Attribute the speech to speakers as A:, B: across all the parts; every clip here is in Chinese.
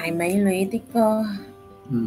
A: tải mấy lưới ticker
B: ừ.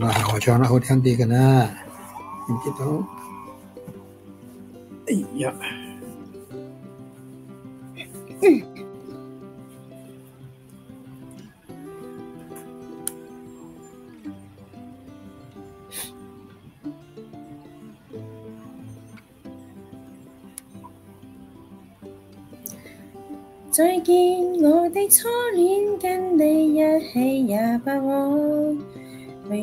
C: 那好，穿那好，天气个呢？你记得？哎呀！
A: 再见，我的初恋，跟你一起也不枉。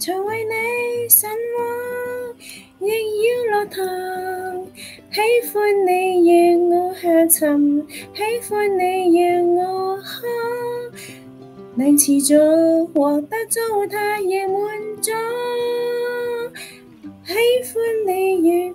A: 才为你神往，亦要落糖。喜欢你让我下沉，喜欢你让我哭。能持续获得糟蹋亦满足，喜欢你越。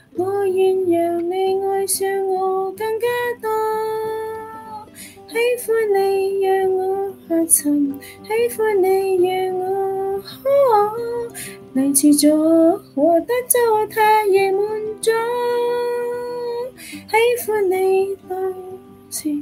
A: 我愿让你爱上我更加多，喜欢你让我下沉，喜欢你让我渴，能持续获得就太夜满足。喜欢你不止。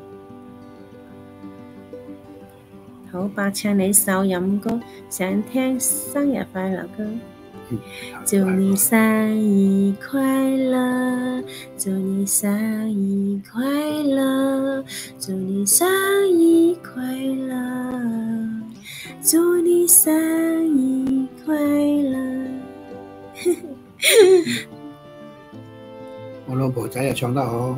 A: 好吧，唱你首饮歌，想听生日快乐歌。祝你生日快乐，祝你生日快乐，祝你生日快乐，祝你生日快乐。
C: 我老婆仔又唱得好。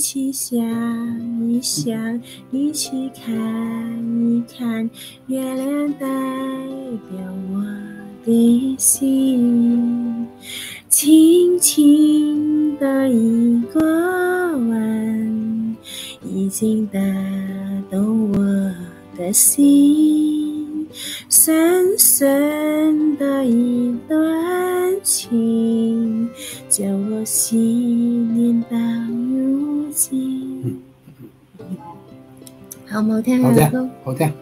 A: 一起想一想，一起看一看，月亮代表我的心，轻轻的一个吻，已经打动我的心。深深的一段情，叫我思念到如今。嗯好唔好听啊？好听，
C: 好听。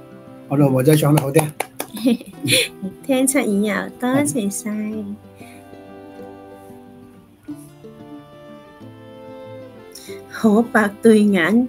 C: 我老母仔唱得好听。
A: 听出耳啊，多谢晒。好，白对眼。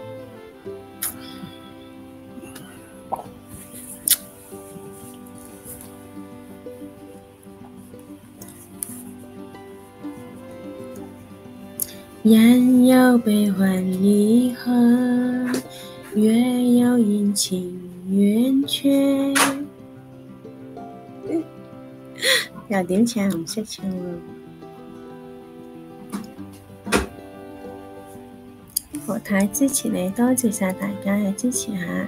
A: 人有悲欢离合，月有阴晴圆缺。要点唱，唔识唱咯。何太支持你，多谢晒大家嘅支持下。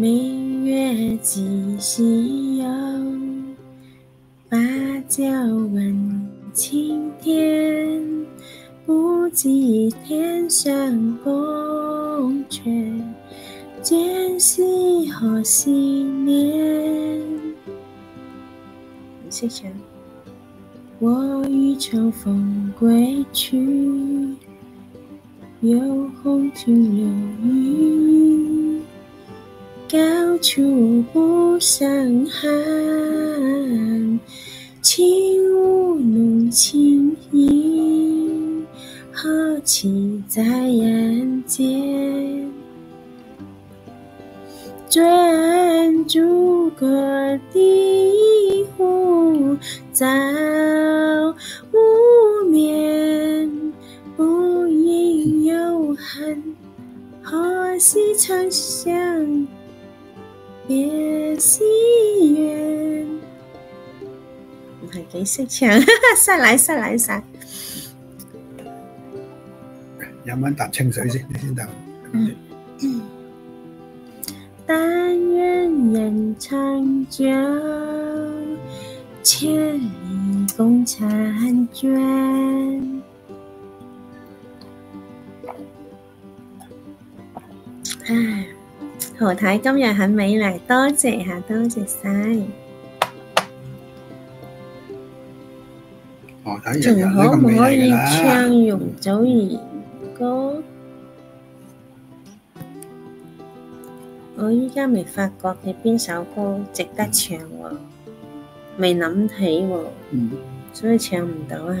A: 明月几时有？把酒问青天。不知天上宫阙，今夕何夕年？谢谢。我欲乘风归去，又恐琼楼玉宇。高处不胜寒，起舞弄清影，何其在人间？转朱阁，低一壶早无眠，不应有恨，何事长向别西怨，唔系几识唱，再 来再来上，
C: 饮温啖清水先，你先等。
A: 但愿人长久，千里共婵娟。哎。Thừa thấy 今日很美麗，多謝嚇，多謝晒。仲可唔可以唱容祖兒歌？我依家未發覺係邊首歌值得唱喎，未諗起喎，所以唱唔到嚇。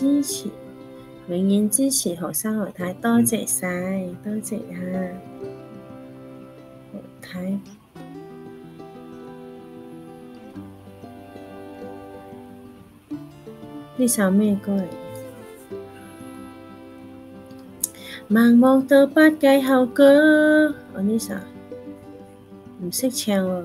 A: 支持，永远支持学生学太，多谢晒，多谢啊，学太。呢首咩歌？嚟？盲目到不计后果。阿呢首唔识唱喎。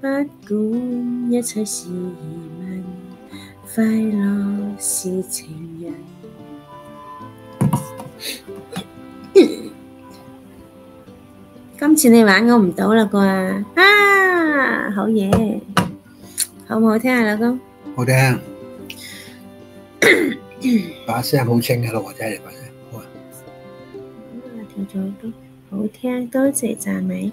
A: 不管一切是疑问，快乐是情人。今次你玩我唔到啦，啩？啊！好嘢，好唔好听啊，老公？
C: 好听，把声好清嘅老婆仔系把声，好啊。
A: 调咗都好听，多谢赞美。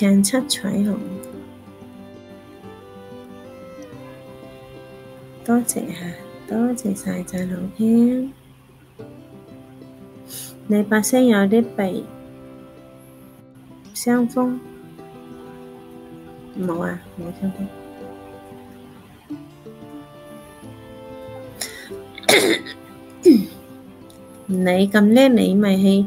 A: 唱出彩虹。多謝啊，多謝晒隻老兄。你把聲有啲鼻傷風，冇啊，冇傷風。你咁叻，你咪去。